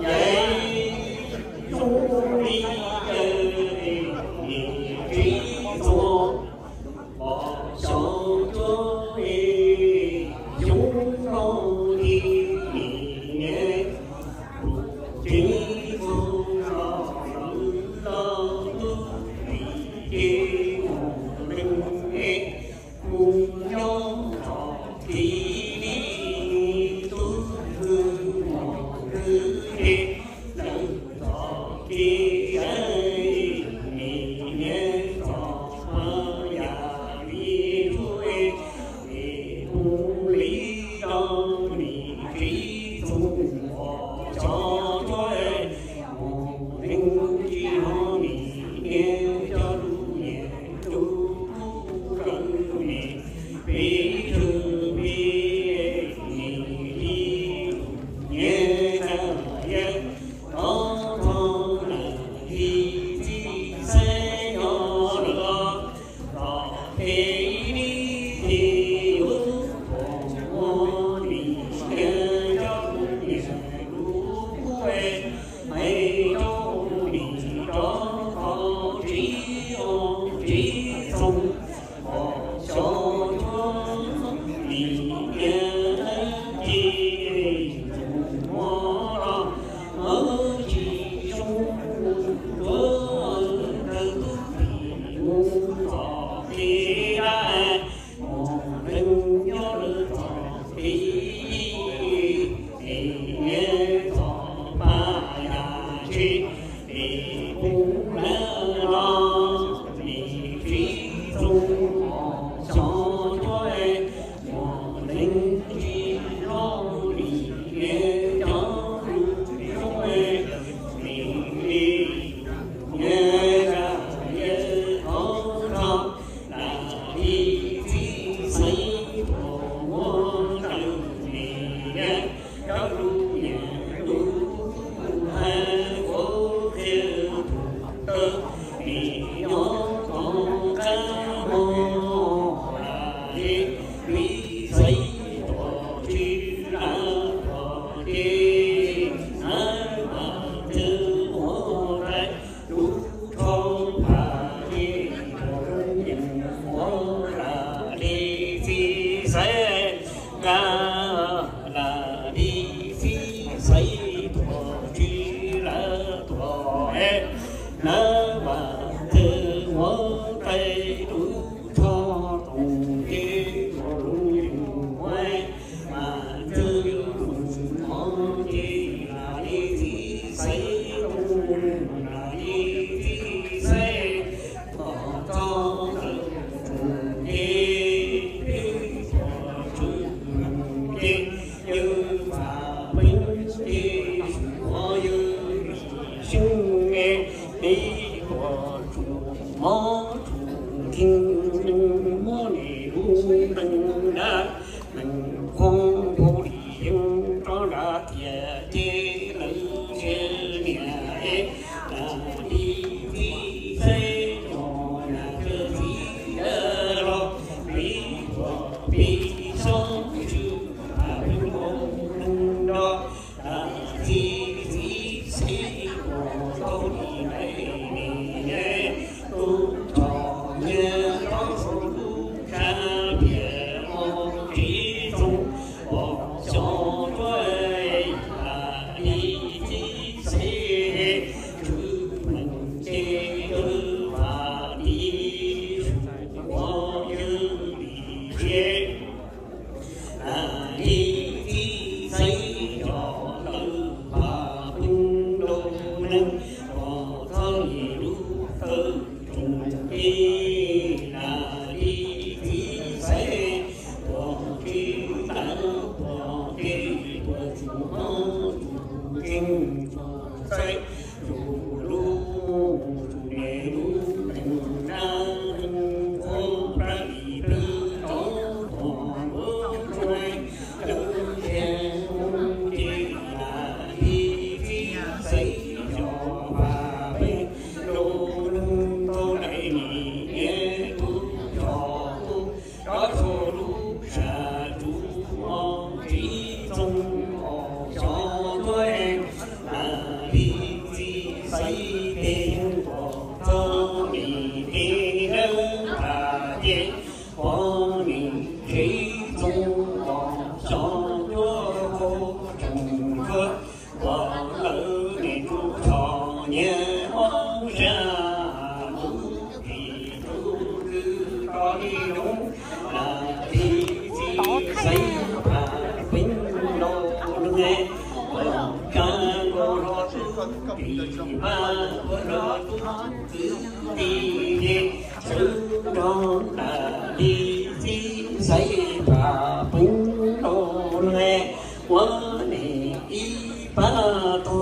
Yeah. says 今夜你我如梦。Yeah. move. Right? 年我们给中国造多个中国，我儿民创业梦想，一路日高的路，那地基谁把兵落来？我干过罗子，地把罗子地。para to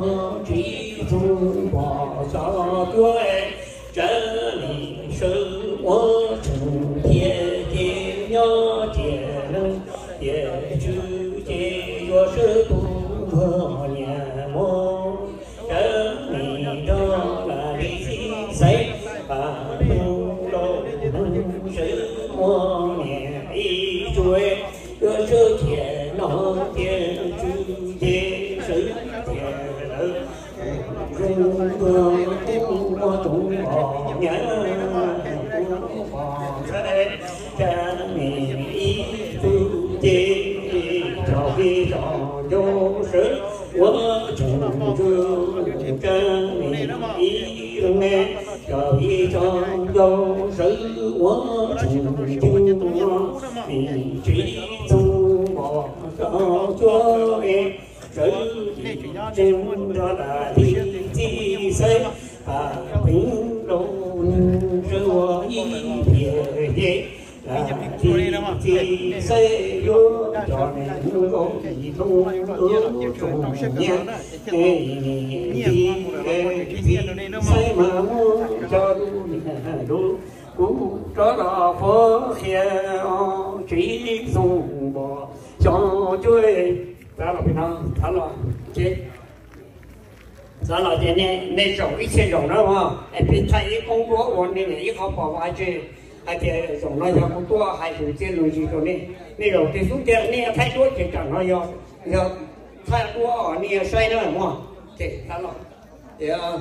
bơ vô trí trung bỏ sẽ cha mình ý tu chi cho khi cho vô sự. Quân trùng dương cha mình ý nghe, cho khi cho vô sự. Quân trùng dương mình tu bỏ cho chúa em sự trên đó là đi chi xây và chi xây vô cho nên có gì thu ước trùng nhé đi chi xây mà muốn cho đủ cũng cho là phó khe trí dùng bỏ cho chơi ta là bình thường thả lo chết giá là thế này này rộng ít 钱 rộng đó mà em biết thấy công bố ổn định này họ bảo ai chơi ai thì rộng nói cho cũng to hai chủ tiền lùi gì rồi nè. Nè rồi thì xuống tiền nè, thay đuôi thì chẳng nói do. Giờ, thay đổi ở nè, xoay nữa mà thì ta lo thì ờ,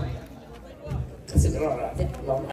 xin lỗi sự đó là